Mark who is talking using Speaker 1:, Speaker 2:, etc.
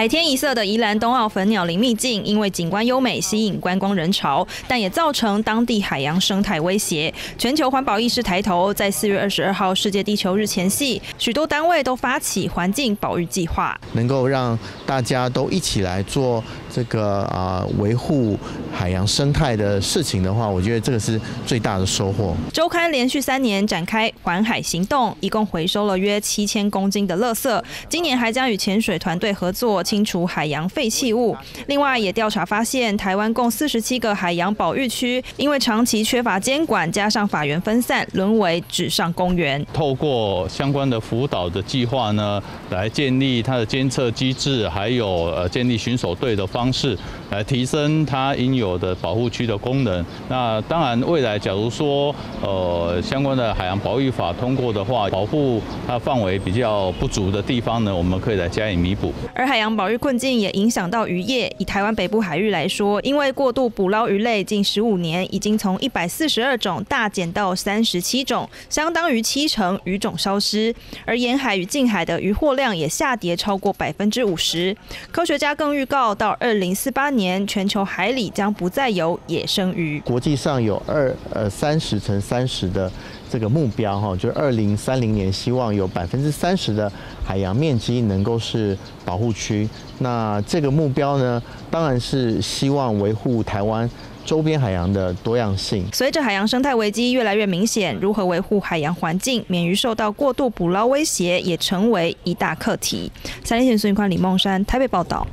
Speaker 1: 海天一色的宜兰冬奥粉鸟林秘境，因为景观优美，吸引观光人潮，但也造成当地海洋生态威胁。全球环保意识抬头，在四月二十二号世界地球日前夕，许多单位都发起环境保育计划，
Speaker 2: 能够让大家都一起来做这个啊维护海洋生态的事情的话，我觉得这个是最大的收获。
Speaker 1: 周刊连续三年展开环海行动，一共回收了约七千公斤的垃圾，今年还将与潜水团队合作。清除海洋废弃物。另外，也调查发现，台湾共四十七个海洋保育区，因为长期缺乏监管，加上法源分散，沦为纸上公园。
Speaker 3: 透过相关的辅导的计划呢，来建立它的监测机制，还有呃建立巡守队的方式，来提升它应有的保护区的功能。那当然，未来假如说呃相关的海洋保育法通过的话，保护它范围比较不足的地方呢，我们可以来加以弥补。
Speaker 1: 而海洋保育困境也影响到渔业。以台湾北部海域来说，因为过度捕捞鱼类，近十五年已经从一百四十二种大减到三十七种，相当于七成鱼种消失。而沿海与近海的渔获量也下跌超过百分之五十。科学家更预告，到二零四八年，全球海里将不再有野生鱼。
Speaker 2: 国际上有二呃三十乘三十的这个目标哈，就是二零三零年希望有百分之三十的海洋面积能够是保护区。那这个目标呢，当然是希望维护台湾周边海洋的多样性。
Speaker 1: 随着海洋生态危机越来越明显，如何维护海洋环境，免于受到过度捕捞威胁，也成为一大课题。三立新闻孙云宽、李梦山台北报道。